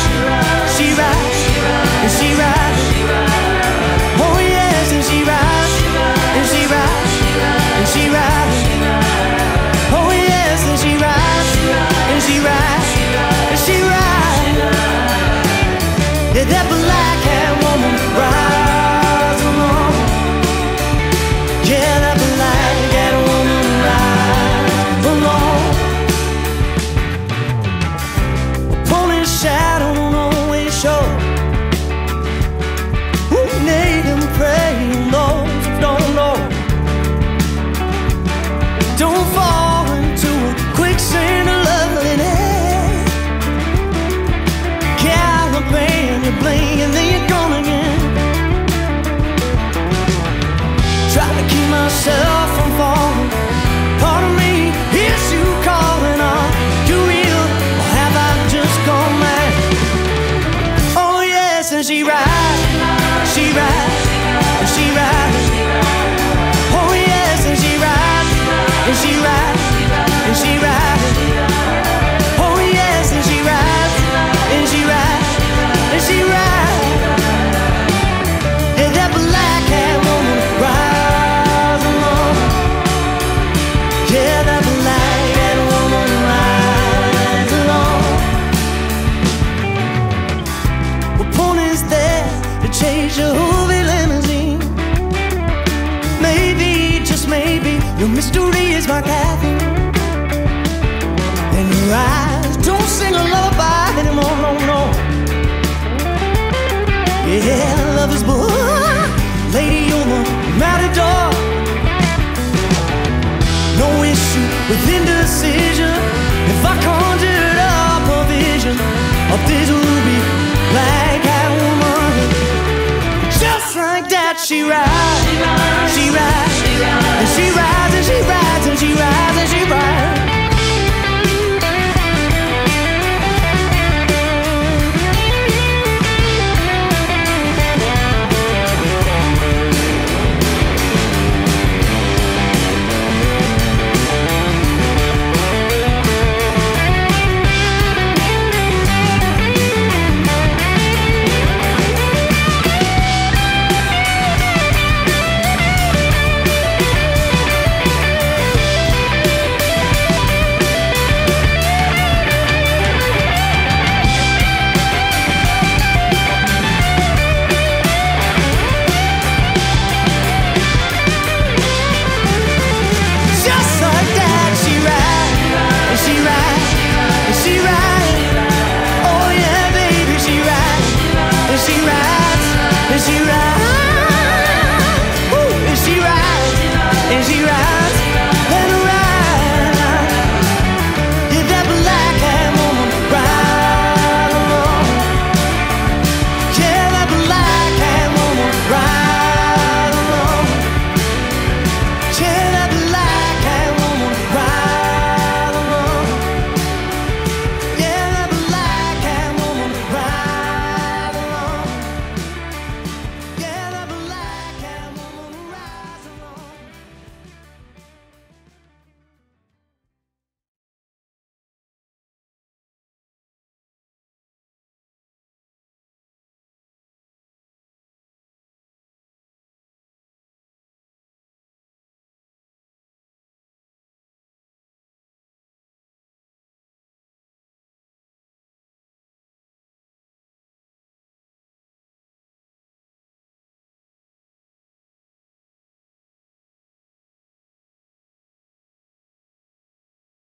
She rides, she rides, and she rides. maybe your mystery is my cafe. And your eyes don't sing a lullaby anymore, no, no. Yeah, love is boy, lady, you're the matador. No issue with indecision.